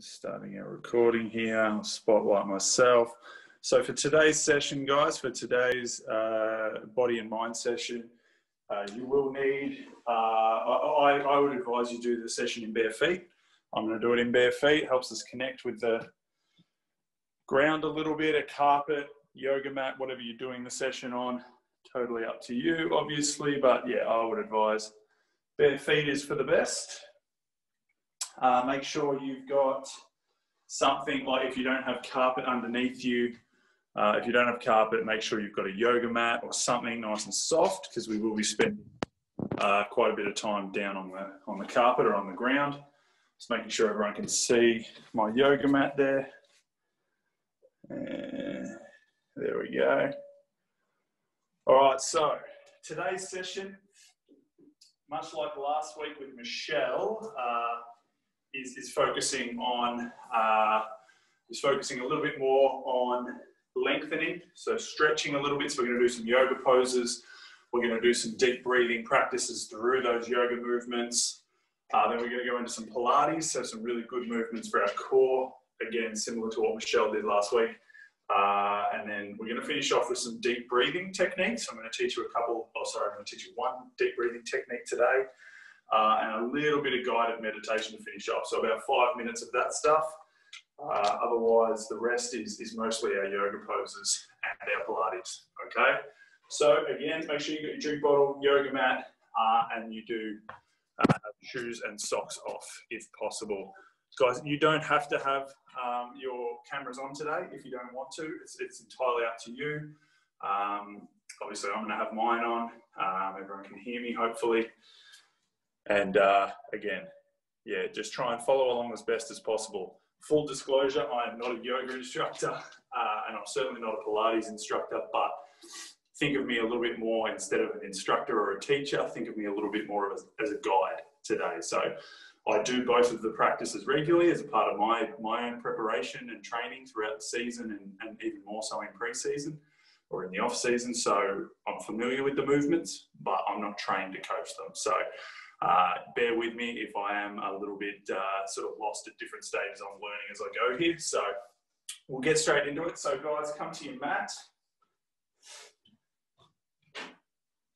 starting our recording here. Spotlight myself. So for today's session, guys, for today's uh, body and mind session, uh, you will need, uh, I, I would advise you do the session in bare feet. I'm going to do it in bare feet. Helps us connect with the ground a little bit, a carpet, yoga mat, whatever you're doing the session on. Totally up to you, obviously, but yeah, I would advise bare feet is for the best. Uh, make sure you've got something like if you don't have carpet underneath you, uh, if you don't have carpet, make sure you've got a yoga mat or something nice and soft because we will be spending uh, quite a bit of time down on the on the carpet or on the ground. Just making sure everyone can see my yoga mat there. And there we go. All right, so today's session, much like last week with Michelle, uh, is, is focusing on uh, is focusing a little bit more on lengthening, so stretching a little bit. So we're going to do some yoga poses. We're going to do some deep breathing practices through those yoga movements. Uh, then we're going to go into some Pilates, so some really good movements for our core. Again, similar to what Michelle did last week. Uh, and then we're going to finish off with some deep breathing techniques. I'm going to teach you a couple, oh sorry, I'm going to teach you one deep breathing technique today uh, and a little bit of guided meditation to finish off. So about five minutes of that stuff. Uh, otherwise, the rest is, is mostly our yoga poses and our Pilates, okay? So again, make sure you get your drink bottle, yoga mat, uh, and you do uh, shoes and socks off if possible. Guys, you don't have to have um, your cameras on today if you don't want to. It's, it's entirely up to you. Um, obviously, I'm going to have mine on. Um, everyone can hear me, hopefully. And uh, again, yeah, just try and follow along as best as possible. Full disclosure, I am not a yoga instructor uh, and I'm certainly not a Pilates instructor, but think of me a little bit more instead of an instructor or a teacher, think of me a little bit more as, as a guide today. So I do both of the practices regularly as a part of my, my own preparation and training throughout the season and, and even more so in pre-season or in the off season. So I'm familiar with the movements, but I'm not trained to coach them. So uh, bear with me if I am a little bit uh, sort of lost at different stages I'm learning as I go here. So we'll get straight into it. So guys, come to your mat.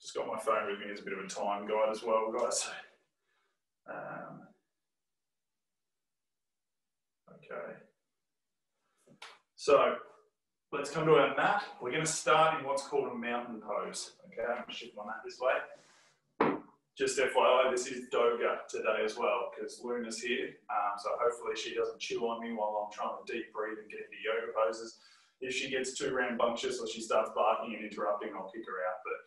Just got my phone with me as a bit of a time guide as well, guys. Um, okay. So let's come to our mat. We're going to start in what's called a mountain pose. Okay, I'm going to shift my mat this way just FYI, this is Doga today as well because Luna's here. Um, so hopefully she doesn't chew on me while I'm trying to deep breathe and get into yoga poses. If she gets too rambunctious or she starts barking and interrupting, I'll kick her out. But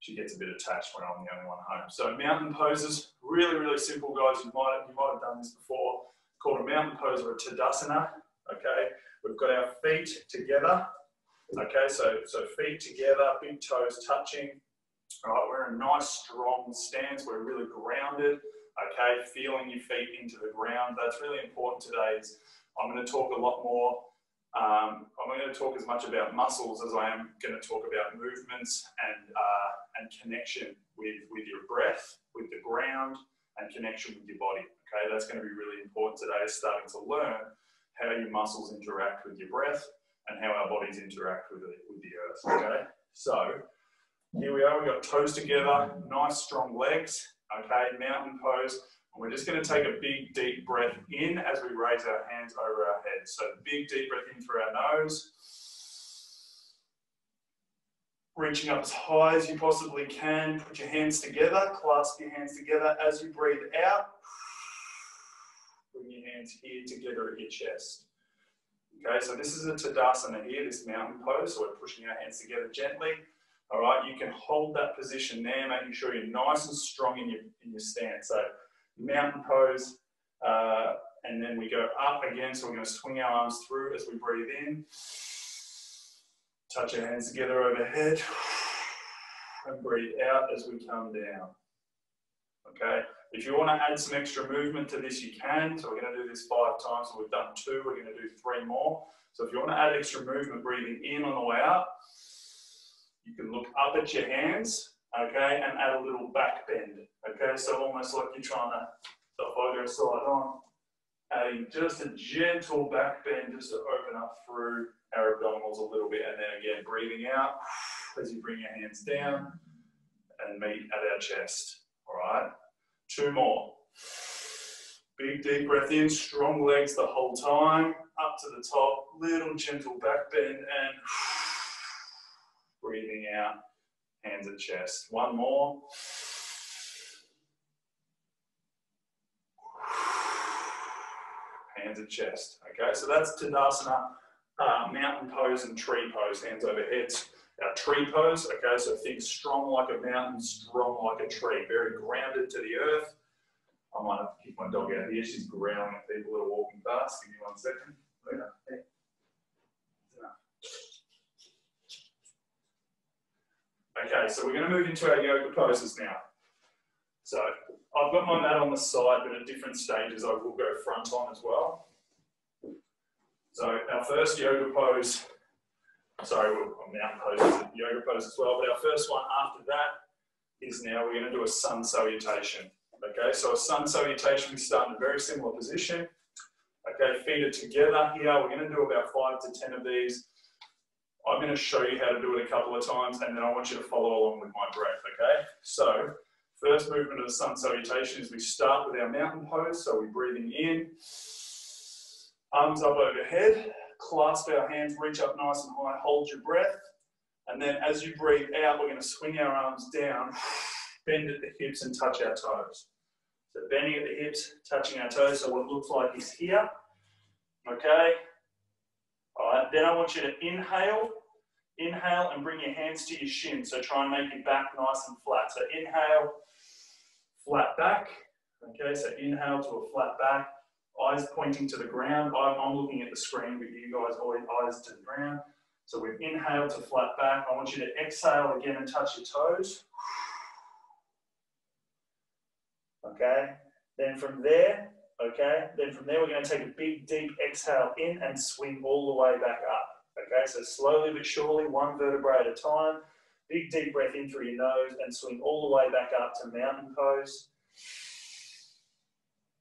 she gets a bit attached when I'm the only one home. So mountain poses, really, really simple, guys. You might, you might have done this before. Called a mountain pose or a Tadasana. Okay, we've got our feet together. Okay, so so feet together, big toes touching right? We're in a nice strong stance. We're really grounded, okay? Feeling your feet into the ground. That's really important today. Is I'm going to talk a lot more. Um, I'm going to talk as much about muscles as I am going to talk about movements and uh, and connection with with your breath, with the ground, and connection with your body. Okay, that's going to be really important today. Starting to learn how your muscles interact with your breath and how our bodies interact with the, with the earth. Okay, so here we are, we've got toes together, nice strong legs, okay, mountain pose. And we're just gonna take a big deep breath in as we raise our hands over our heads. So big deep breath in through our nose. Reaching up as high as you possibly can. Put your hands together, clasp your hands together. As you breathe out, bring your hands here together at your chest. Okay, so this is a Tadasana here, this mountain pose. So we're pushing our hands together gently. All right, you can hold that position there, making sure you're nice and strong in your, in your stance. So mountain pose, uh, and then we go up again. So we're to swing our arms through as we breathe in. Touch our hands together overhead. And breathe out as we come down. Okay, if you want to add some extra movement to this, you can. So we're going to do this five times. So we've done two, we're going to do three more. So if you want to add extra movement, breathing in on the way up, you can look up at your hands, okay, and add a little back bend, okay? So almost like you're trying to, I go side on adding just a gentle back bend just to open up through our abdominals a little bit. And then again, breathing out as you bring your hands down and meet at our chest. All right, two more. Big deep breath in, strong legs the whole time, up to the top, little gentle back bend and breathing out, hands at chest. One more. Hands at chest. Okay, so that's Tadasana, uh, mountain pose and tree pose, hands over heads. Our tree pose, okay, so think strong like a mountain, strong like a tree, very grounded to the earth. I might have to kick my dog out here. She's growling at people that are walking past. Give me one second. Okay, so we're going to move into our yoga poses now. So I've got my mat on the side, but at different stages I will go front on as well. So our first yoga pose, sorry, on mountain poses, yoga pose as well, but our first one after that is now we're going to do a sun salutation. Okay, so a sun salutation, we start in a very similar position. Okay, feet are together here. We're going to do about five to 10 of these. I'm going to show you how to do it a couple of times and then I want you to follow along with my breath, okay? So, first movement of the sun salutation is we start with our mountain pose. So we're breathing in, arms up overhead, clasp our hands, reach up nice and high, hold your breath. And then as you breathe out, we're going to swing our arms down, bend at the hips and touch our toes. So bending at the hips, touching our toes. So what it looks like is here. Okay. All right. Then I want you to inhale. Inhale and bring your hands to your shin. So try and make your back nice and flat. So inhale, flat back. Okay. So inhale to a flat back. Eyes pointing to the ground. I'm, I'm looking at the screen, but you guys always eyes to the ground. So we've inhaled to flat back. I want you to exhale again and touch your toes. Okay, then from there, okay, then from there we're going to take a big deep exhale in and swing all the way back up. Okay, so slowly but surely, one vertebrae at a time. Big deep breath in through your nose and swing all the way back up to mountain pose.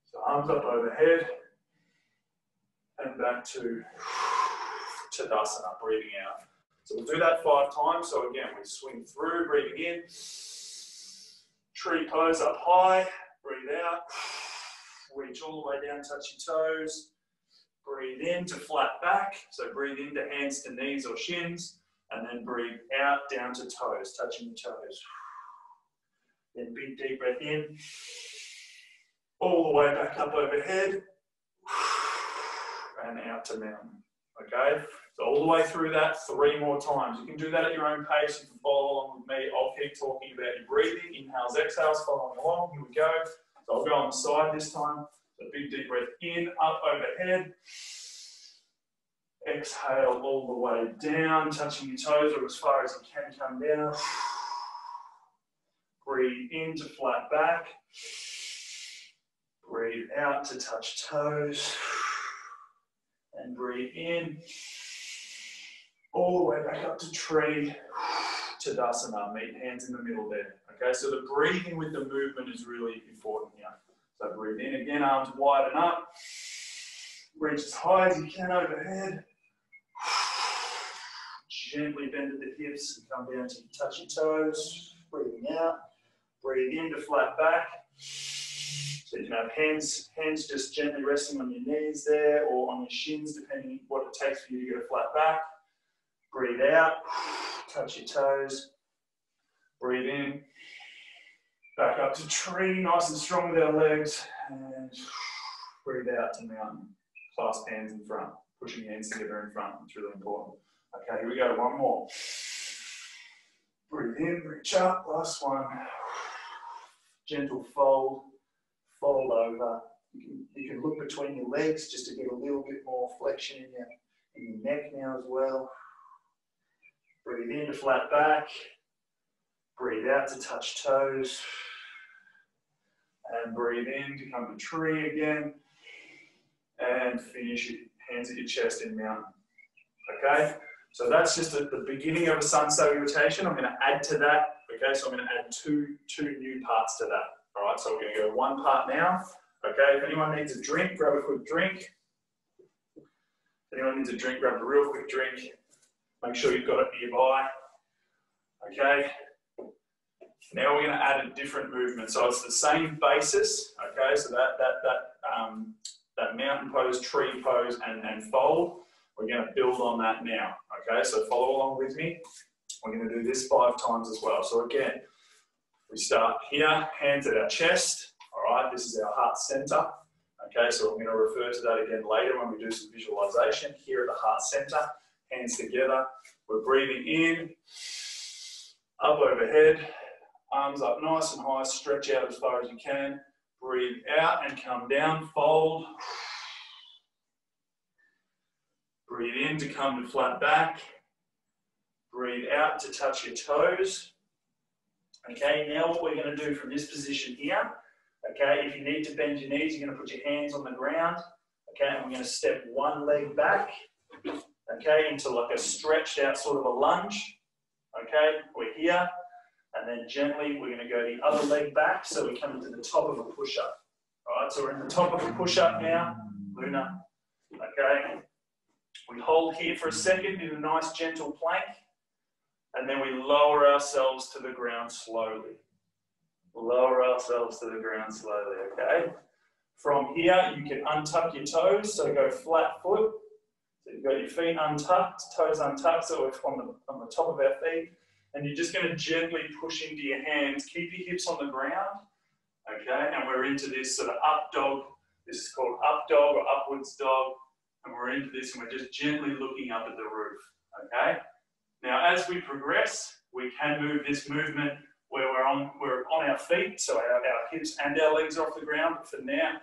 So arms up overhead and back to Tadasana, breathing out. So we'll do that five times. So again, we swing through, breathing in. Tree pose up high, Breathe out. Reach all the way down, touch your toes. Breathe in to flat back. So breathe into hands to knees or shins. And then breathe out down to toes, touching your toes. Then big deep breath in. All the way back up overhead. And out to mountain. Okay? So all the way through that three more times. You can do that at your own pace. You can follow along with me. I'll keep talking about your breathing, inhales, exhales, following along. Here we go. So I'll go on the side this time. So big deep breath in, up overhead. Exhale all the way down, touching your toes or as far as you can come down. Breathe in to flat back. Breathe out to touch toes. And breathe in all the way back up to tree, Tadasana, meet hands in the middle there. Okay, so the breathing with the movement is really important here. So breathe in again, arms widen up. Reach as high as you can overhead. Gently bend at the hips and come down to touch your toes. Breathing out. Breathe in to flat back. So you can have hands, hands just gently resting on your knees there or on your shins, depending what it takes for you to get a flat back. Breathe out, touch your toes. Breathe in, back up to tree, nice and strong with our legs. And breathe out to mountain. Clasp hands in front, pushing hands together in front. It's really important. Okay, here we go. One more. Breathe in, reach up. Last one. Gentle fold, fold over. You can, you can look between your legs just to get a little bit more flexion in your, in your neck now as well. Breathe in to flat back. Breathe out to touch toes. And breathe in to come to tree again. And finish your hands at your chest in mountain. Okay? So that's just at the beginning of a sun salutation. I'm going to add to that. Okay, so I'm going to add two, two new parts to that. All right, so we're going to go one part now, Okay, if anyone needs a drink, grab a quick drink. If anyone needs a drink, grab a real quick drink. Make sure you've got it nearby. Okay. Now we're going to add a different movement. So it's the same basis. Okay, so that that that um, that mountain pose, tree pose, and, and fold. We're going to build on that now. Okay, so follow along with me. We're going to do this five times as well. So again, we start here, hands at our chest. All right, this is our heart center. Okay, so I'm going to refer to that again later when we do some visualization. Here at the heart center, hands together. We're breathing in, up overhead, arms up nice and high, stretch out as far as you can. Breathe out and come down, fold. Breathe in to come to flat back. Breathe out to touch your toes. Okay, now what we're going to do from this position here, okay, if you need to bend your knees, you're going to put your hands on the ground. Okay, and we're going to step one leg back, okay, into like a stretched out sort of a lunge. Okay, we're here, and then gently we're going to go the other leg back so we come into the top of a push up. All right, so we're in the top of a push up now, Luna. Okay, we hold here for a second in a nice gentle plank, and then we lower ourselves to the ground slowly. Lower ourselves to the ground slowly, okay? From here, you can untuck your toes, so go flat foot. You've got your feet untucked, toes untucked, so we're on the, on the top of our feet. And you're just going to gently push into your hands. Keep your hips on the ground, okay? And we're into this sort of up dog. This is called up dog or upwards dog and we're into this and we're just gently looking up at the roof, okay? Now, as we progress, we can move this movement where we're on, we're on our feet, so our, our hips and our legs are off the ground, but for now,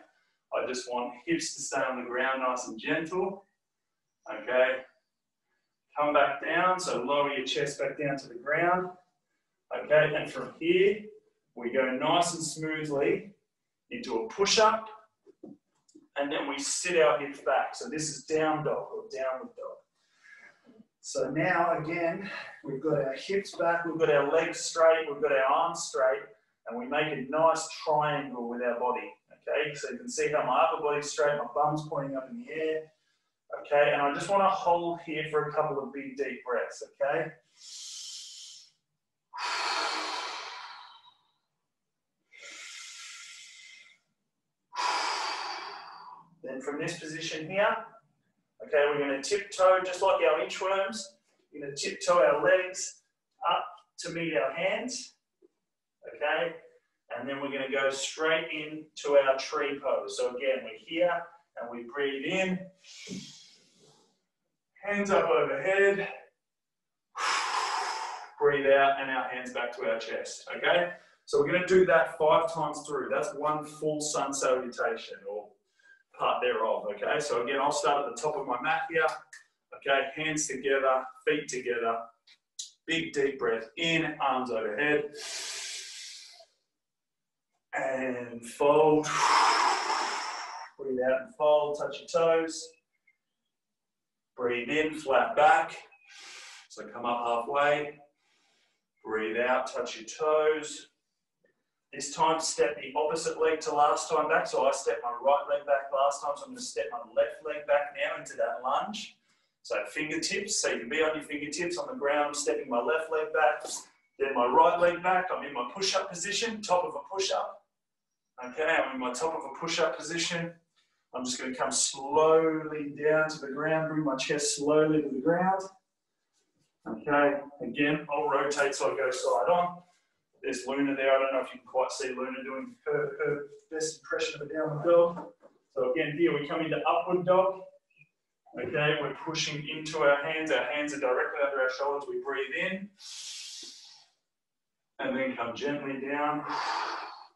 I just want hips to stay on the ground nice and gentle, okay? Come back down, so lower your chest back down to the ground, okay? And from here, we go nice and smoothly into a push-up, and then we sit our hips back. So this is down dog or downward dog. So now again, we've got our hips back, we've got our legs straight, we've got our arms straight, and we make a nice triangle with our body. Okay, so you can see how my upper body's straight, my bum's pointing up in the air. Okay, and I just want to hold here for a couple of big deep breaths. Okay. Then from this position here, okay, we're going to tiptoe just like our inchworms. We're going to tiptoe our legs up to meet our hands, okay? And then we're going to go straight into our tree pose. So again, we're here and we breathe in, hands up overhead, breathe out, and our hands back to our chest, okay? So we're going to do that five times through. That's one full sun salutation or part thereof. Okay, so again, I'll start at the top of my mat here. Okay, hands together, feet together. Big deep breath in, arms overhead. And fold. Breathe out and fold, touch your toes. Breathe in, flat back. So come up halfway. Breathe out, touch your toes. This time, step the opposite leg to last time back. So I stepped my right leg back last time, so I'm going to step my left leg back now into that lunge. So fingertips, so you can be on your fingertips on the ground, stepping my left leg back, then my right leg back, I'm in my push-up position, top of a push-up. Okay, I'm in my top of a push-up position. I'm just going to come slowly down to the ground, bring my chest slowly to the ground. Okay, again, I'll rotate so I go side on. There's Luna there. I don't know if you can quite see Luna doing her, her best impression of a downward dog. So again, here we come into upward dog. Okay, we're pushing into our hands. Our hands are directly under our shoulders. We breathe in. And then come gently down.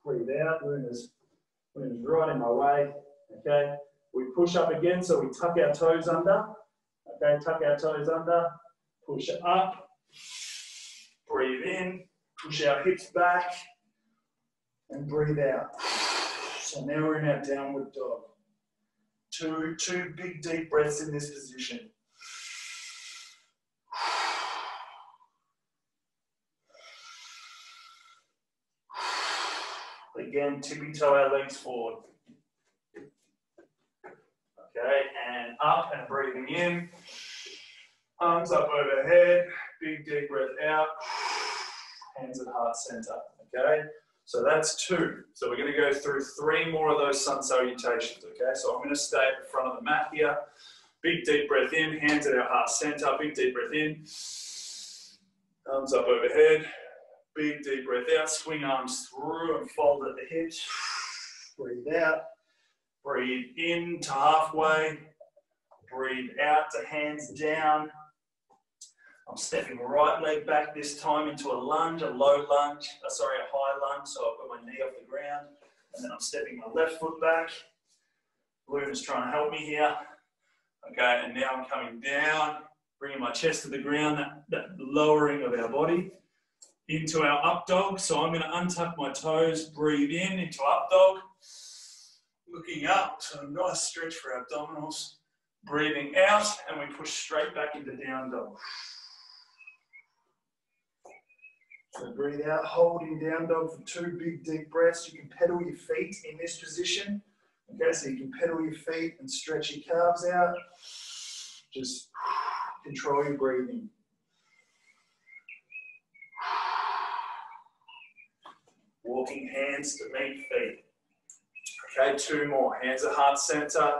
Breathe out. Luna's, Luna's right in my way. Okay, we push up again. So we tuck our toes under. Okay, tuck our toes under. Push up. Breathe in push our hips back, and breathe out. So now we're in our downward dog. Two, two big deep breaths in this position. Again, tippy toe our legs forward. Okay, and up and breathing in. Arms up overhead, big deep breath out. Hands at heart center. Okay, so that's two. So we're going to go through three more of those sun salutations. Okay, so I'm going to stay at the front of the mat here. Big deep breath in, hands at our heart center. Big deep breath in. Arms up overhead. Big deep breath out. Swing arms through and fold at the hips. Breathe out. Breathe in to halfway. Breathe out to hands down. I'm stepping right leg back this time into a lunge, a low lunge, uh, sorry, a high lunge. So I've got my knee off the ground. And then I'm stepping my left foot back. is trying to help me here. Okay, and now I'm coming down, bringing my chest to the ground, that, that lowering of our body into our up dog. So I'm going to untuck my toes, breathe in into up dog, looking up. So a nice stretch for abdominals. Breathing out, and we push straight back into down dog. So breathe out, holding down dog for two big deep breaths. You can pedal your feet in this position. Okay, so you can pedal your feet and stretch your calves out. Just control your breathing. Walking hands to meet feet. Okay, two more. Hands at heart center.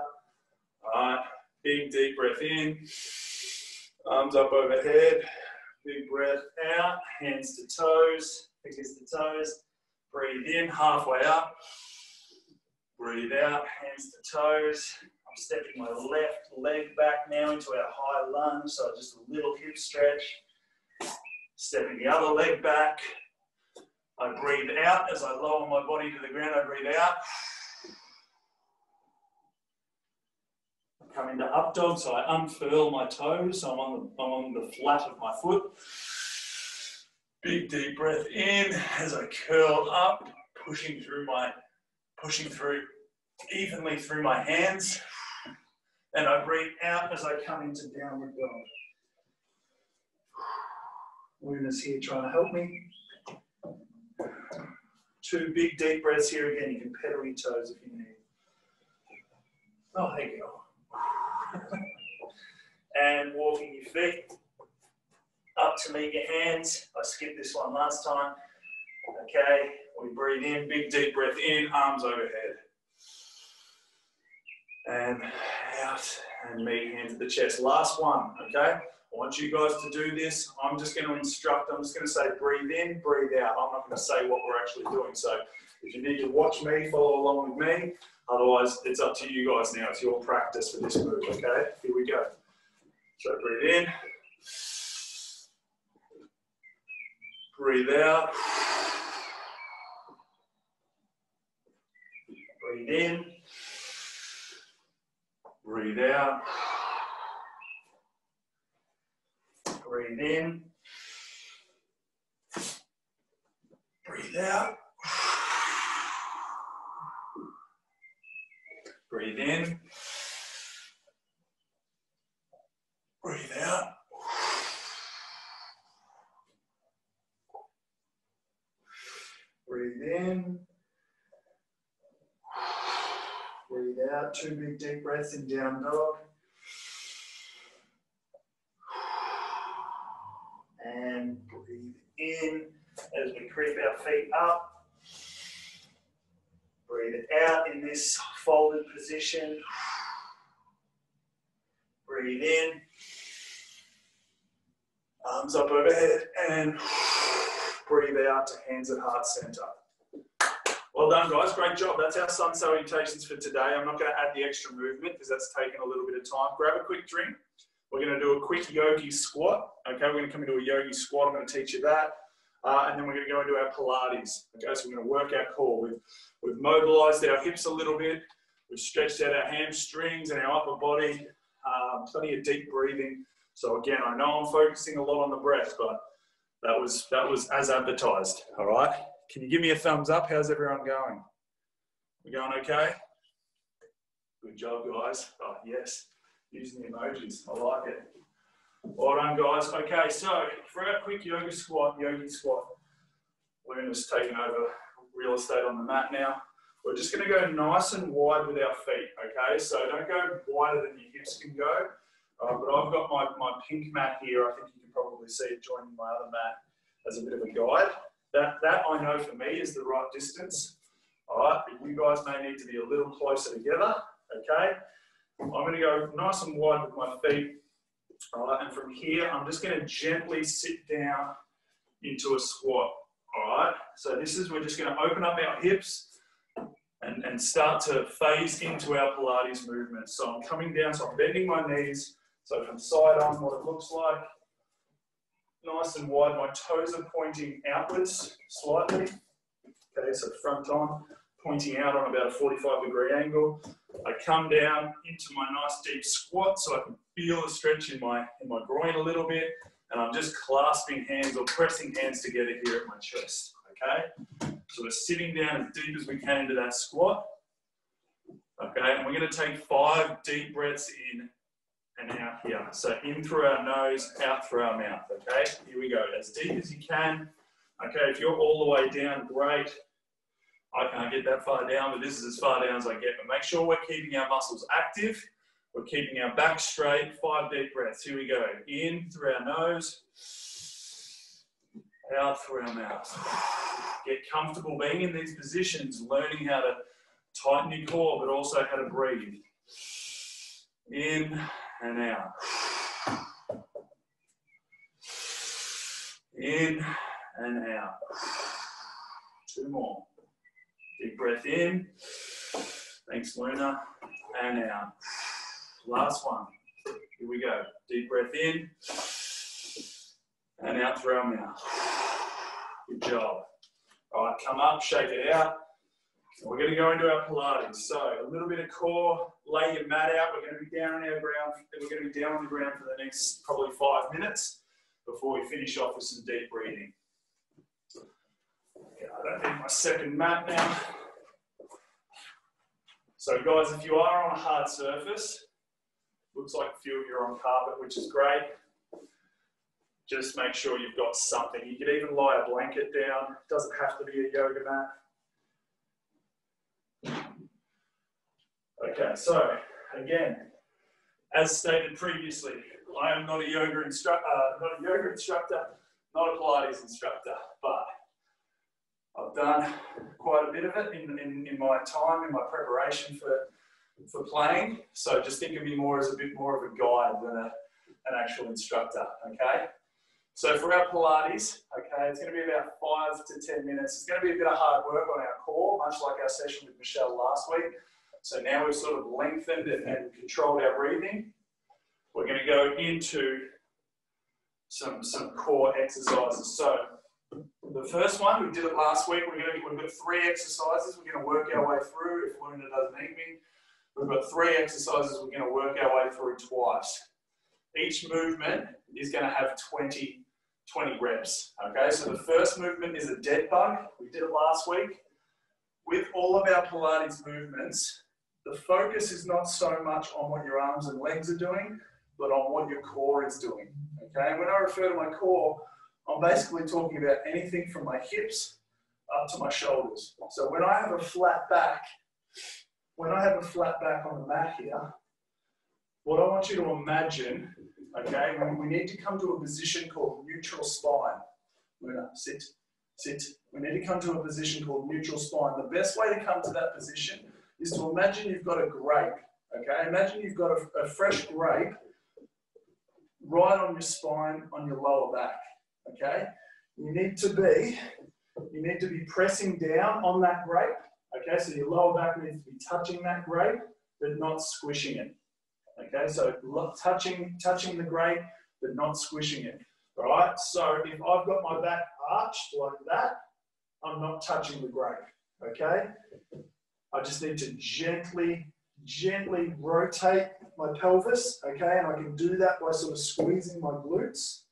All right, big deep breath in. Arms up overhead. Big breath out, hands to toes, fingers to toes. Breathe in, halfway up. Breathe out, hands to toes. I'm stepping my left leg back now into our high lunge, so just a little hip stretch. Stepping the other leg back. I breathe out as I lower my body to the ground. I breathe out. Come into up dog, so I unfurl my toes, I'm on the, I'm on the flat of my foot. Big deep breath in as I curl up, pushing through my, pushing through evenly through my hands. And I breathe out as I come into downward dog. Luna's here trying to help me. Two big deep breaths here again. You can pedal your toes if you need. Oh, there you go and walking your feet up to meet your hands. I skipped this one last time. Okay, we breathe in, big deep breath in, arms overhead. And out and meet hands at the chest. Last one, okay? I want you guys to do this. I'm just going to instruct, I'm just going to say breathe in, breathe out. I'm not going to say what we're actually doing. So if you need to watch me, follow along with me. Otherwise, it's up to you guys now. It's your practice for this move, okay? Here we go. So breathe in. Breathe out. Breathe in. Breathe out. Breathe in. Breathe out. Breathe in. Breathe out. Breathe in. Breathe out. Two big deep breaths in down dog. And breathe in as we creep our feet up. Breathe out in this folded position. Breathe in. Arms up overhead and breathe out to hands at heart center. Well done, guys. Great job. That's our sun salutations for today. I'm not going to add the extra movement because that's taken a little bit of time. Grab a quick drink. We're going to do a quick yogi squat. Okay, we're going to come into a yogi squat. I'm going to teach you that. Uh, and then we're going to go into our Pilates. Okay, so we're going to work our core. We've mobilized our hips a little bit. We've stretched out our hamstrings and our upper body. Um, plenty of deep breathing. So again, I know I'm focusing a lot on the breath, but that was that was as advertised. All right. Can you give me a thumbs up? How's everyone going? We're going okay? Good job, guys. Oh, yes. Using the emojis. I like it. Well done, guys. Okay, so for our quick yoga squat, yogi squat, Luna's taking over real estate on the mat now. We're just going to go nice and wide with our feet, okay? So don't go wider than your hips can go. Uh, but I've got my, my pink mat here. I think you can probably see it joining my other mat as a bit of a guide. That, that I know for me is the right distance. All right, but you guys may need to be a little closer together, okay? I'm going to go nice and wide with my feet. All right, and from here, I'm just going to gently sit down into a squat. All right, so this is, we're just going to open up our hips and, and start to phase into our Pilates movement. So I'm coming down, so I'm bending my knees. So from side on, what it looks like, nice and wide. My toes are pointing outwards slightly. Okay, so front on, pointing out on about a 45 degree angle. I come down into my nice deep squat so I can feel the stretch in my, in my groin a little bit. And I'm just clasping hands or pressing hands together here at my chest. Okay, so we're sitting down as deep as we can into that squat. Okay, and we're going to take five deep breaths in and out here. So in through our nose, out through our mouth. Okay, here we go. As deep as you can. Okay, if you're all the way down, great. I can't get that far down, but this is as far down as I get. But make sure we're keeping our muscles active. We're keeping our back straight. Five deep breaths. Here we go. In through our nose, out through our mouth. Get comfortable being in these positions, learning how to tighten your core, but also how to breathe. In and out. In and out. Two more. Deep breath in. Thanks, Luna. And out. Last one. Here we go. Deep breath in. And out through our mouth. Good job. All right, come up, shake it out. We're going to go into our Pilates. So a little bit of core, lay your mat out. We're going to be down on our ground. We're going to be down on the ground for the next probably five minutes before we finish off with some deep breathing. Yeah, I don't need my second mat now. So guys, if you are on a hard surface, looks like a few of you are on carpet, which is great. Just make sure you've got something. You could even lie a blanket down. It doesn't have to be a yoga mat. Okay, so again, as stated previously, I am not a yoga instructor, uh, not a yoga instructor, not a Pilates instructor, but I've done quite a bit of it in, in, in my time, in my preparation for, for playing. So just think of me more as a bit more of a guide than a, an actual instructor, okay? So for our Pilates, okay, it's going to be about five to 10 minutes. It's going to be a bit of hard work on our core, much like our session with Michelle last week. So now we've sort of lengthened and, and controlled our breathing. We're going to go into some, some core exercises. So the first one, we did it last week. We're going to, we've got three exercises we're going to work our way through if Luna doesn't need me. We've got three exercises we're going to work our way through twice. Each movement is going to have 20, 20 reps. Okay, so the first movement is a dead bug. We did it last week. With all of our Pilates movements, the focus is not so much on what your arms and legs are doing, but on what your core is doing. Okay, and when I refer to my core, I'm basically talking about anything from my hips up to my shoulders. So when I have a flat back, when I have a flat back on the mat here, what I want you to imagine, okay, we need to come to a position called neutral spine. Luna, sit, sit. We need to come to a position called neutral spine. The best way to come to that position is to imagine you've got a grape. Okay, imagine you've got a, a fresh grape right on your spine, on your lower back. Okay, you need to be, you need to be pressing down on that grape. Okay, so your lower back needs to be touching that grape, but not squishing it. Okay, so touching, touching the grain, but not squishing it. All right, so if I've got my back arched like that, I'm not touching the grain, Okay, I just need to gently, gently rotate my pelvis, okay? And I can do that by sort of squeezing my glutes.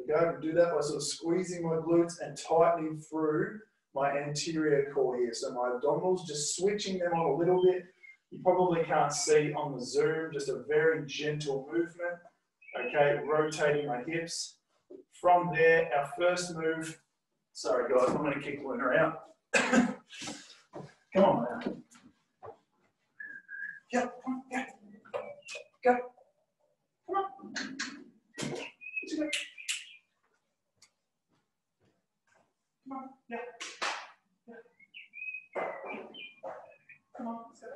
Okay, I can do that by sort of squeezing my glutes and tightening through my anterior core here. So my abdominals, just switching them on a little bit. You probably can't see on the Zoom, just a very gentle movement. Okay, rotating my hips. From there, our first move, sorry guys, I'm gonna kick Luna out. Come on, man. Yeah, come on, yeah. Go. Come on. Come on, yeah. yeah. Come on, let's go.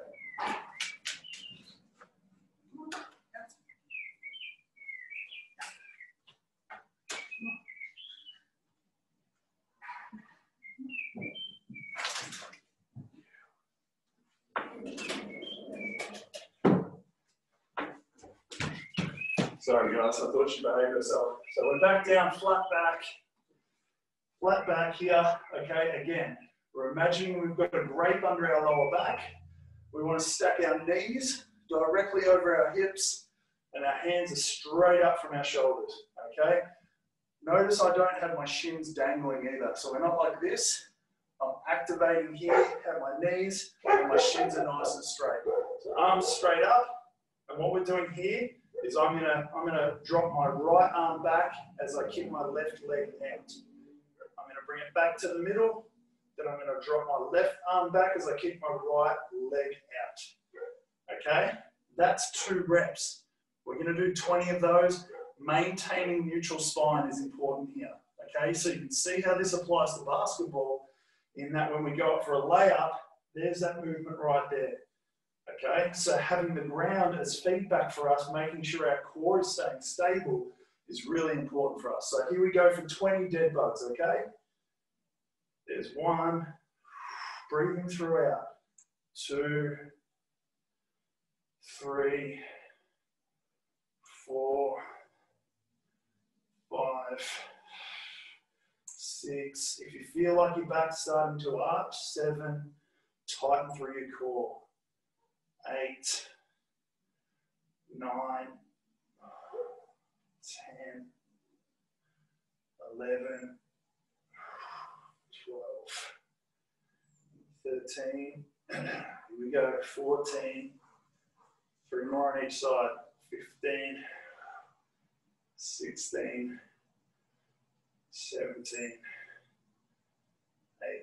Sorry guys, I thought she behaved herself. So we're back down, flat back, flat back here. Okay, again, we're imagining we've got a grape under our lower back. We want to stack our knees directly over our hips and our hands are straight up from our shoulders. Okay, notice I don't have my shins dangling either. So we're not like this. I'm activating here, have my knees, and my shins are nice and straight. So arms straight up. And what we're doing here is I'm gonna I'm gonna drop my right arm back as I kick my left leg out. I'm gonna bring it back to the middle. Then I'm gonna drop my left arm back as I kick my right leg out. Okay, that's two reps. We're gonna do 20 of those. Maintaining neutral spine is important here. Okay, so you can see how this applies to basketball in that when we go up for a layup, there's that movement right there. Okay, so having the ground as feedback for us, making sure our core is staying stable is really important for us. So here we go for 20 dead bugs, okay? There's one, breathing throughout, two, three, four, five, six. If you feel like your back's starting to arch, seven, tighten through your core eight, nine, ten, eleven, twelve, thirteen. Here we go, 14, three more on each side, 15, 16, 17, 18,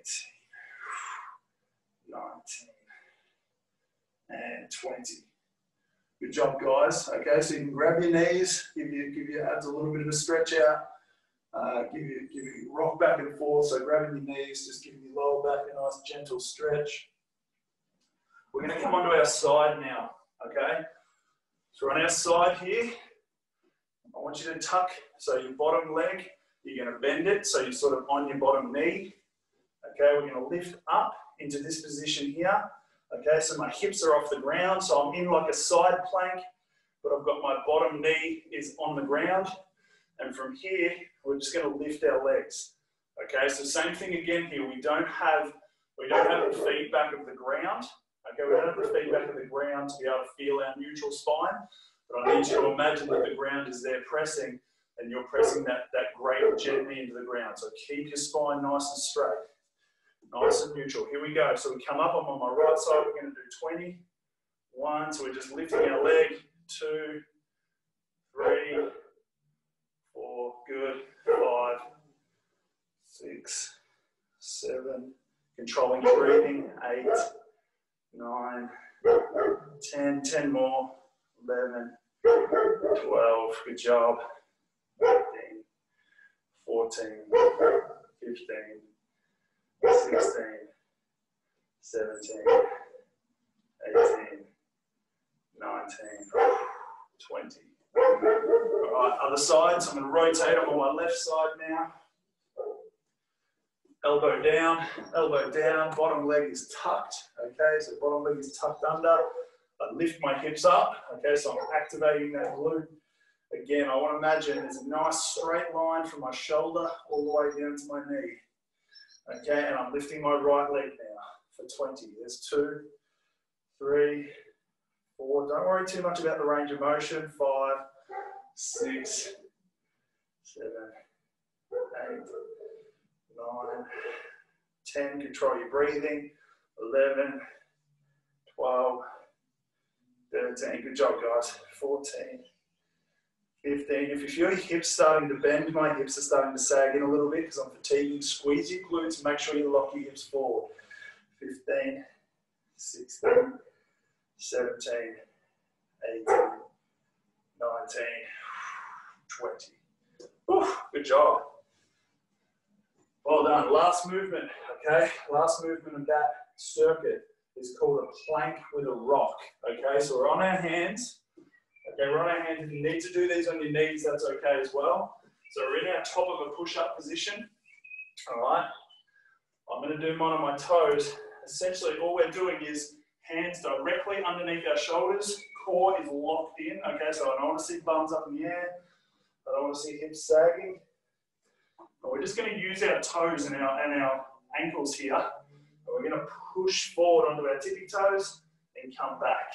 19, and 20. Good job, guys. Okay, so you can grab your knees, give you give your abs a little bit of a stretch out, uh, give you give you rock back and forth. So grabbing your knees, just giving your lower back a nice gentle stretch. We're going to come onto our side now. Okay, so on our side here, I want you to tuck so your bottom leg. You're going to bend it so you're sort of on your bottom knee. Okay, we're going to lift up into this position here. Okay, so my hips are off the ground, so I'm in like a side plank, but I've got my bottom knee is on the ground. And from here, we're just gonna lift our legs. Okay, so same thing again here. We don't have we don't have the feedback of the ground. Okay, we don't have the feedback of the ground to be able to feel our neutral spine. But I need you to imagine that the ground is there pressing and you're pressing that, that grape gently into the ground. So keep your spine nice and straight. And neutral. Here we go. So we come up, I'm on my right side, we're going to do 20. One, so we're just lifting our leg. Two, three, four, good. Five, six, seven, controlling breathing. Eight, nine, ten, ten more. 11, 12, good job. 13, 14, 15, 16, 17, 18, 19, 20. All right, other side. So I'm going to rotate on my left side now. Elbow down, elbow down, bottom leg is tucked. Okay, so bottom leg is tucked under. I lift my hips up. Okay, so I'm activating that glute. Again, I want to imagine there's a nice straight line from my shoulder all the way down to my knee. Okay, and I'm lifting my right leg now for 20. There's two, three, four. Don't worry too much about the range of motion. Five, six, seven, eight, nine, ten. Control your breathing. 11, 12, 13. Good job, guys. 14. 15. If your hips starting to bend, my hips are starting to sag in a little bit because I'm fatiguing. Squeeze your glutes make sure you lock your hips forward. 15, 16, 17, 18, 19, 20. Oof, good job. Well done. Last movement, okay? Last movement of that circuit is called a plank with a rock, okay? So we're on our hands. Okay, our hands. If you need to do these on your knees, that's okay as well. So we're in our top of a push-up position, all right? I'm gonna do mine on my toes. Essentially, all we're doing is hands directly underneath our shoulders, core is locked in, okay? So I don't wanna see bums up in the air. I don't wanna see hips sagging. But we're just going to use our toes and our, and our ankles here. And we're going to push forward onto our tippy toes and come back.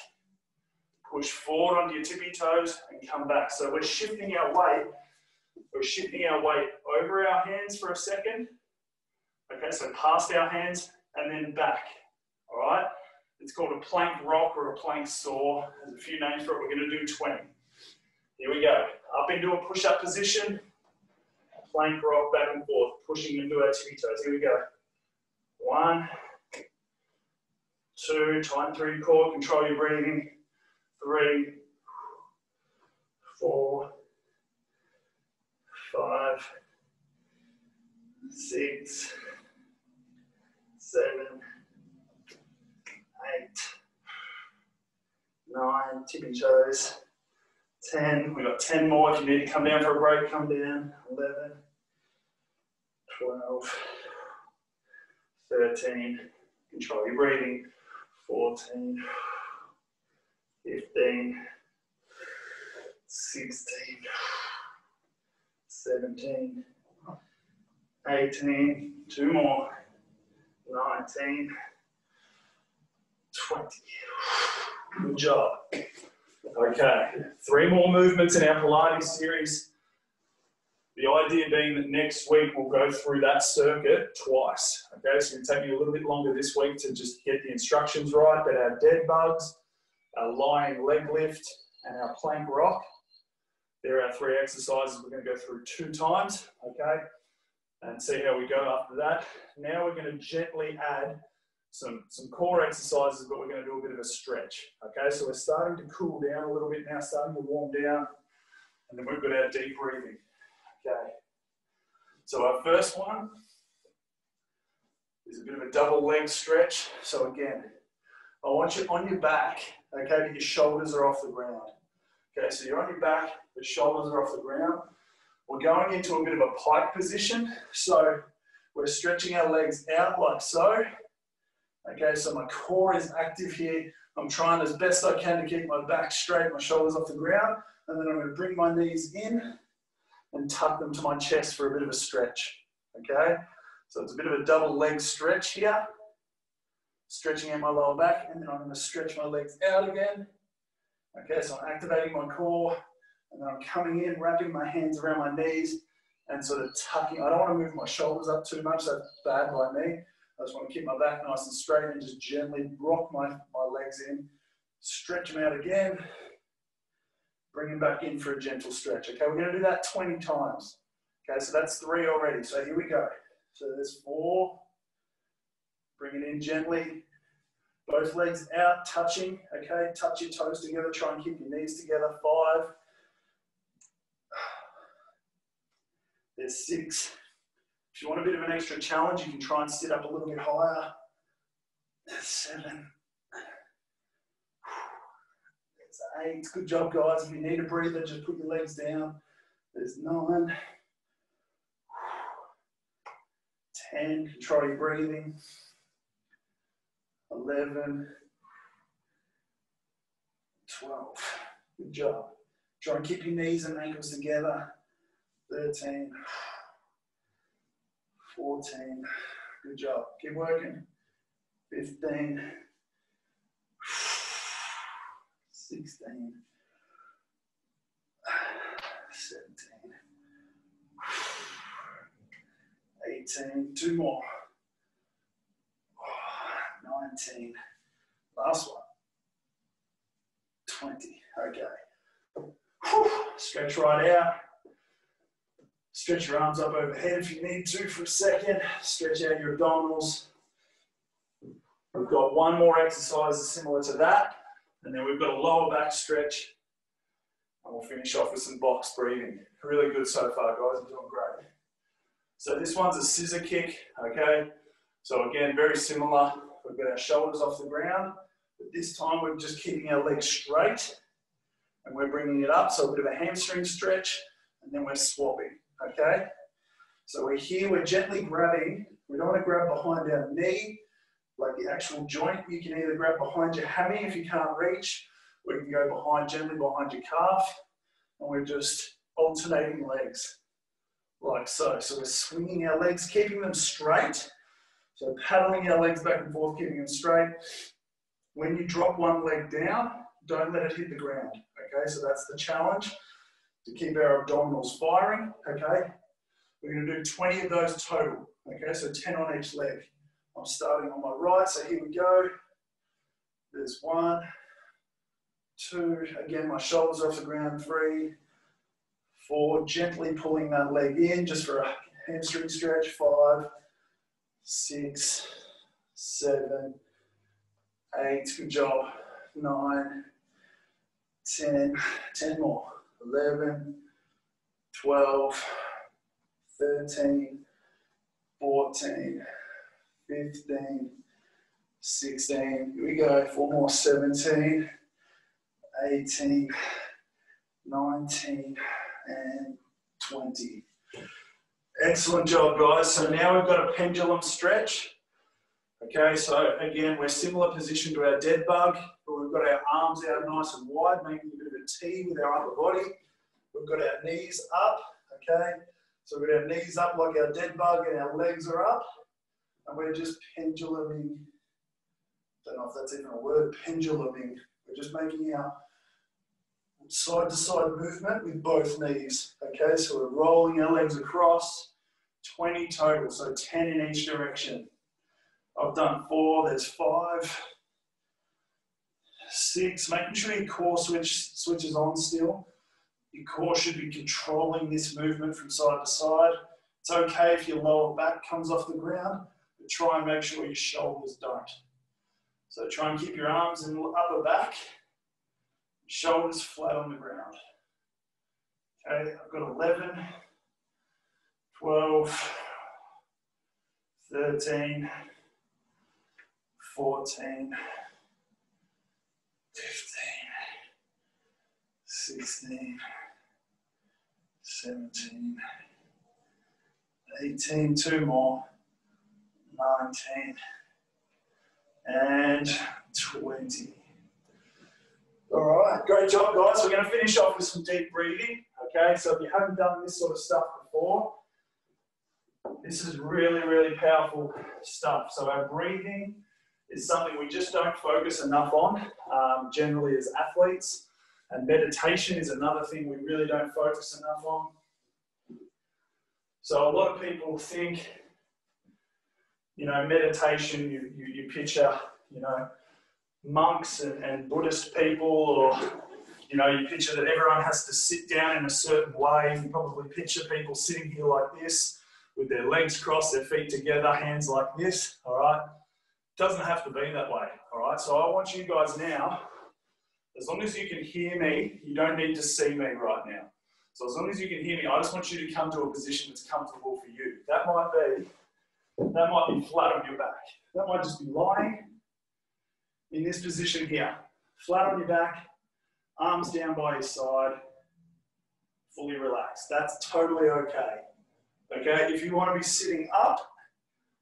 Push forward onto your tippy toes and come back. So we're shifting our weight. We're shifting our weight over our hands for a second. Okay, so past our hands and then back. All right? It's called a plank rock or a plank saw. There's a few names for it. We're going to do 20. Here we go. Up into a push-up position plank rock back and forth, pushing into our tippy toes. Here we go. One, two, through your core, control your breathing. Three, four, five, six, seven, eight, nine, tippy toes. 10, we've got 10 more. If you need to come down for a break, come down. 11, 12, 13, control your breathing. 14, 15, 16, 17, 18, two more, 19, 20. Good job. Okay, three more movements in our Pilates series. The idea being that next week we'll go through that circuit twice. Okay, so it's going to take me a little bit longer this week to just get the instructions right, but our dead bugs, our lying leg lift, and our plank rock, there are our three exercises we're going to go through two times, okay, and see how we go after that. Now we're going to gently add some, some core exercises, but we're going to do a bit of a stretch. Okay, so we're starting to cool down a little bit now, starting to warm down, and then we've got our deep breathing. Okay, so our first one is a bit of a double leg stretch. So again, I want you on your back, okay, but your shoulders are off the ground. Okay, so you're on your back, the shoulders are off the ground. We're going into a bit of a pike position. So we're stretching our legs out like so, Okay, so my core is active here. I'm trying as best I can to keep my back straight, my shoulders off the ground, and then I'm going to bring my knees in and tuck them to my chest for a bit of a stretch. Okay, so it's a bit of a double leg stretch here, stretching out my lower back, and then I'm going to stretch my legs out again. Okay, so I'm activating my core, and then I'm coming in, wrapping my hands around my knees, and sort of tucking. I don't want to move my shoulders up too much, that's bad by me. I just want to keep my back nice and straight and just gently rock my, my legs in, stretch them out again, bring them back in for a gentle stretch. Okay, we're going to do that 20 times. Okay, so that's three already. So here we go. So there's four. Bring it in gently. Both legs out, touching. Okay, touch your toes together. Try and keep your knees together. Five. There's six. If you want a bit of an extra challenge, you can try and sit up a little bit higher. There's Seven. That's eight. Good job, guys. If you need a breather, just put your legs down. There's nine. Ten. Control your breathing. Eleven. Twelve. Good job. Try and keep your knees and ankles together. Thirteen. 14. Good job. Keep working. 15. 16. 17. 18. Two more. 19. Last one. 20. Okay. Whew. Stretch right out. Stretch your arms up overhead if you need to for a second. Stretch out your abdominals. We've got one more exercise similar to that, and then we've got a lower back stretch, and we'll finish off with some box breathing. Really good so far, guys. I'm doing great. So this one's a scissor kick, okay? So again, very similar. We've got our shoulders off the ground, but this time we're just keeping our legs straight, and we're bringing it up, so a bit of a hamstring stretch, and then we're swapping, okay? So we're here, we're gently grabbing. We don't want to grab behind our knee, like the actual joint. You can either grab behind your hammy if you can't reach, or you can go behind, gently behind your calf, and we're just alternating legs, like so. So we're swinging our legs, keeping them straight. So paddling our legs back and forth, keeping them straight. When you drop one leg down, don't let it hit the ground, okay? So that's the challenge, to keep our abdominals firing, okay? We're gonna do 20 of those total, okay? So 10 on each leg. I'm starting on my right, so here we go. There's one, two, again, my shoulders off the ground, three, four, gently pulling that leg in just for a hamstring stretch, five, six, seven, eight, good job, nine, 10, 10 more, 11, 12, 13, 14, 15, 16, here we go, four more, 17, 18, 19, and 20. Excellent job, guys. So now we've got a pendulum stretch. Okay, so again, we're similar position to our dead bug, but we've got our arms out nice and wide, making a bit of a T with our upper body. We've got our knees up, okay? So we've got our knees up like our dead bug and our legs are up. And we're just penduluming, don't know if that's even a word, penduluming. We're just making our side to side movement with both knees. Okay, so we're rolling our legs across, 20 total, so 10 in each direction. I've done four, there's five, six, making sure your core switch switches on still. Your core should be controlling this movement from side to side. It's okay if your lower back comes off the ground, but try and make sure your shoulders don't. So try and keep your arms in upper back, shoulders flat on the ground. Okay, I've got 11, 12, 13, 14, 15, 16, 17, 18, two more, 19, and 20. All right, great job, guys. We're going to finish off with some deep breathing. Okay, so if you haven't done this sort of stuff before, this is really, really powerful stuff. So our breathing is something we just don't focus enough on, um, generally as athletes. And meditation is another thing we really don't focus enough on. So a lot of people think, you know, meditation, you, you, you picture, you know, monks and, and Buddhist people, or, you know, you picture that everyone has to sit down in a certain way. You probably picture people sitting here like this with their legs crossed, their feet together, hands like this, all right? Doesn't have to be that way, all right? So I want you guys now, as long as you can hear me, you don't need to see me right now. So as long as you can hear me, I just want you to come to a position that's comfortable for you. That might be, that might be flat on your back. That might just be lying in this position here. Flat on your back, arms down by your side, fully relaxed. That's totally okay. Okay, if you want to be sitting up,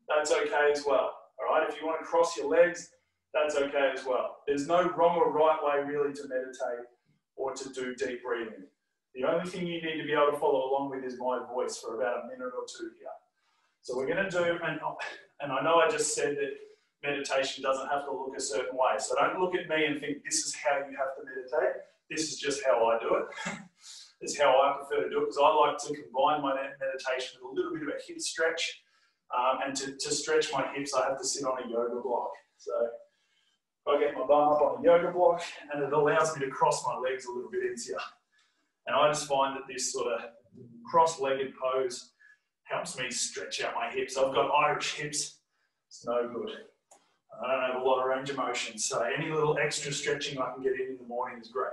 that's okay as well. All right, if you want to cross your legs, that's okay as well. There's no wrong or right way really to meditate or to do deep breathing. The only thing you need to be able to follow along with is my voice for about a minute or two here. So we're going to do, and, and I know I just said that meditation doesn't have to look a certain way. So don't look at me and think this is how you have to meditate. This is just how I do it. is how I prefer to do it because I like to combine my meditation with a little bit of a hip stretch. Um, and to, to stretch my hips, I have to sit on a yoga block. So I get my bum up on a yoga block and it allows me to cross my legs a little bit easier. And I just find that this sort of cross-legged pose helps me stretch out my hips. I've got Irish hips. It's no good. I don't have a lot of range of motion, so any little extra stretching I can get in in the morning is great.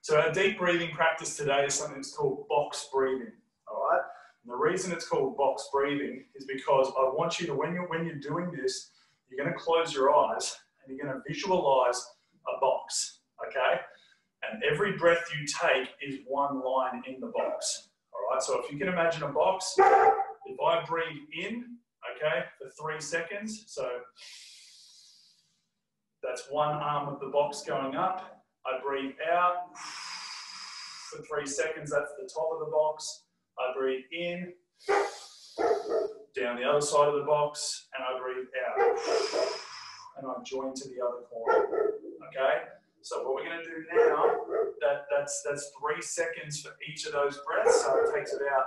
So our deep breathing practice today is something that's called box breathing. All right. And the reason it's called box breathing is because I want you to, when you're when you're doing this, you're going to close your eyes and you're going to visualize a box. Okay. And every breath you take is one line in the box. All right. So if you can imagine a box, if I breathe in, okay, for three seconds, so that's one arm of the box going up. I breathe out for three seconds, that's the top of the box. I breathe in, down the other side of the box, and I breathe out. And I join to the other corner. Okay? So what we're going to do now, that, that's, that's three seconds for each of those breaths. So it takes about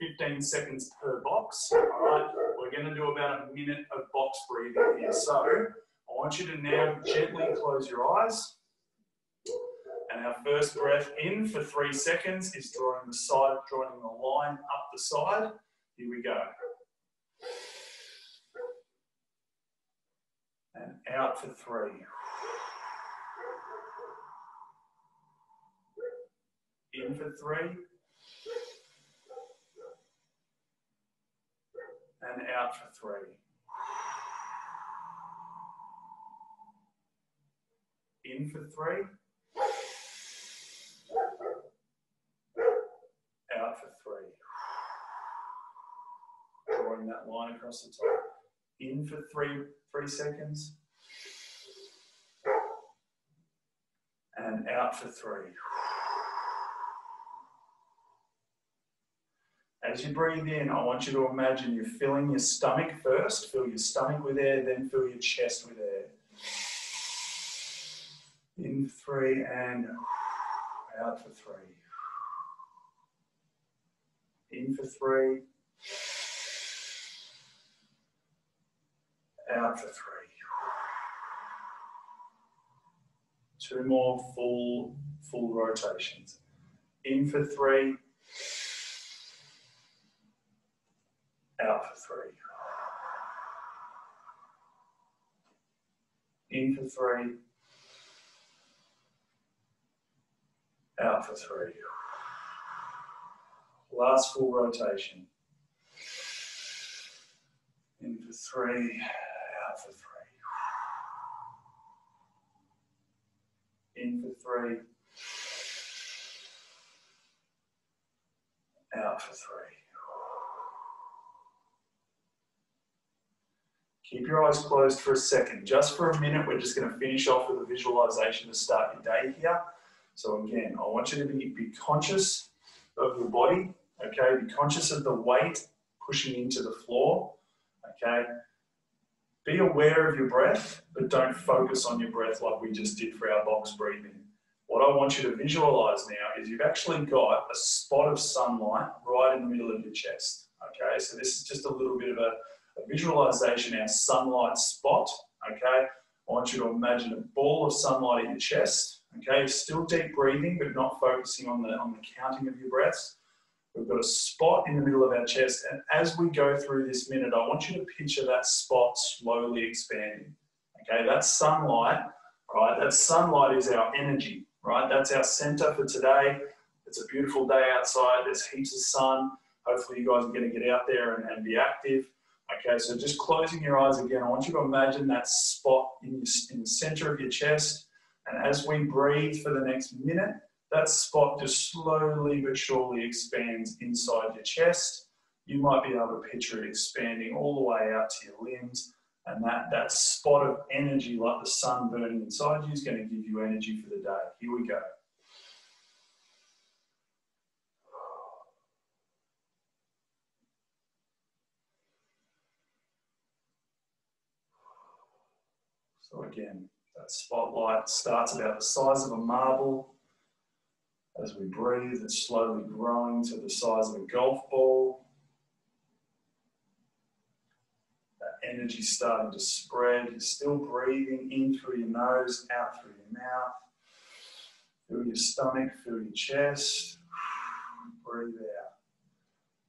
15 seconds per box. All right? We're going to do about a minute of box breathing here. So I want you to now gently close your eyes. And our first breath in for three seconds is drawing the side, drawing the line up the side. Here we go. And out for three. In for three. And out for three. In for three. Out for three. Drawing that line across the top. In for three, three seconds. And out for three. As you breathe in, I want you to imagine you're filling your stomach first. Fill your stomach with air, then fill your chest with air. In three and out for three. In for three. Out for three. Two more full, full rotations. In for three. Out for three. In for three. Out for three. Last full rotation. In for three, out for three. In for three. Out for three. Keep your eyes closed for a second. Just for a minute, we're just going to finish off with a visualization to start your day here. So again, I want you to be, be conscious of your body, okay? Be conscious of the weight pushing into the floor, okay? Be aware of your breath, but don't focus on your breath like we just did for our box breathing. What I want you to visualize now is you've actually got a spot of sunlight right in the middle of your chest, okay? So this is just a little bit of a, a visualization, our sunlight spot, okay? I want you to imagine a ball of sunlight in your chest, Okay, still deep breathing, but not focusing on the, on the counting of your breaths. We've got a spot in the middle of our chest, and as we go through this minute, I want you to picture that spot slowly expanding. Okay, that's sunlight, right? That sunlight is our energy, right? That's our center for today. It's a beautiful day outside, there's heaps of sun. Hopefully, you guys are going to get out there and, and be active. Okay, so just closing your eyes again, I want you to imagine that spot in, your, in the center of your chest and as we breathe for the next minute, that spot just slowly but surely expands inside your chest. You might be able to picture it expanding all the way out to your limbs. And that, that spot of energy, like the sun burning inside you, is going to give you energy for the day. Here we go. So again, that spotlight starts about the size of a marble. As we breathe, it's slowly growing to the size of a golf ball. That energy starting to spread. You're still breathing in through your nose, out through your mouth. Fill your stomach, fill your chest. Breathe out.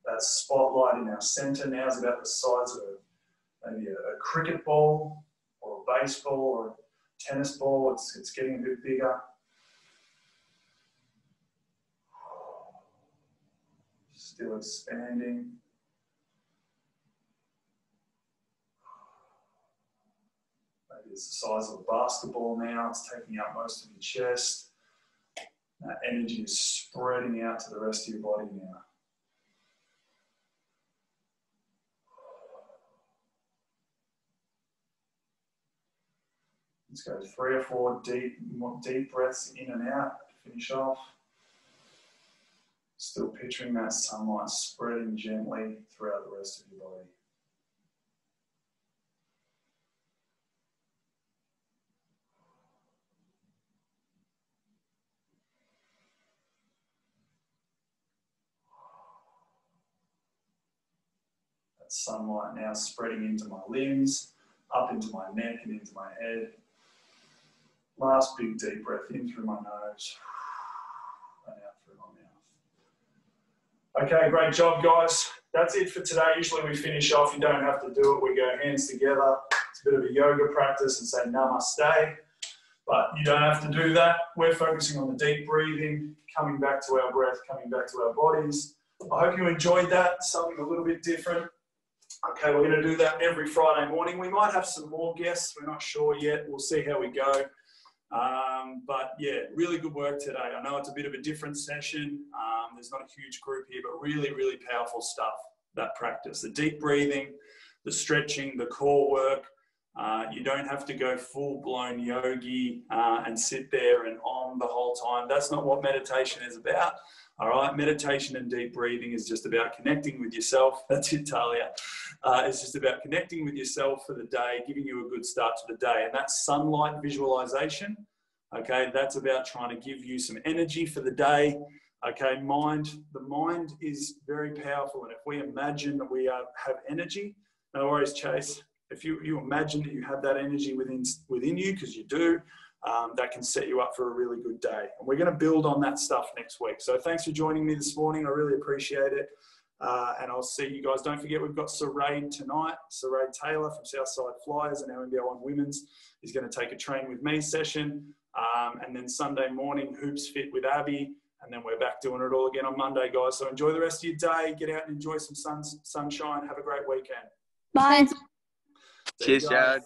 That spotlight in our center now is about the size of maybe a, a cricket ball or a baseball or a tennis ball. It's, it's getting a bit bigger. Still expanding. Maybe it's the size of a basketball now. It's taking up most of your chest. That energy is spreading out to the rest of your body now. Let's go three or four deep, deep breaths in and out to finish off. Still picturing that sunlight spreading gently throughout the rest of your body. That sunlight now spreading into my limbs, up into my neck and into my head. Last big deep breath in through my nose and out through my mouth. Okay, great job, guys. That's it for today. Usually we finish off. You don't have to do it. We go hands together. It's a bit of a yoga practice and say namaste. But you don't have to do that. We're focusing on the deep breathing, coming back to our breath, coming back to our bodies. I hope you enjoyed that. Something a little bit different. Okay, we're going to do that every Friday morning. We might have some more guests. We're not sure yet. We'll see how we go. Um, but yeah, really good work today. I know it's a bit of a different session. Um, there's not a huge group here, but really, really powerful stuff. That practice, the deep breathing, the stretching, the core work. Uh, you don't have to go full blown yogi uh, and sit there and on the whole time. That's not what meditation is about. All right, meditation and deep breathing is just about connecting with yourself. That's it, Talia. Uh, it's just about connecting with yourself for the day, giving you a good start to the day. And that's sunlight visualization. Okay, that's about trying to give you some energy for the day. Okay, mind, the mind is very powerful. And if we imagine that we are, have energy, no worries, Chase. If you, you imagine that you have that energy within, within you, because you do, um, that can set you up for a really good day. And we're going to build on that stuff next week. So thanks for joining me this morning. I really appreciate it. Uh, and I'll see you guys. Don't forget, we've got Saraid tonight. Saraid Taylor from Southside Flyers and our NBL One Women's is going to take a train with me session. Um, and then Sunday morning, Hoops Fit with Abby. And then we're back doing it all again on Monday, guys. So enjoy the rest of your day. Get out and enjoy some sun, sunshine. Have a great weekend. Bye. Cheers, Jared.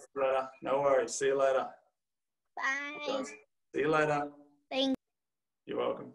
No worries. See you later. Bye. See you later. Thank You're welcome.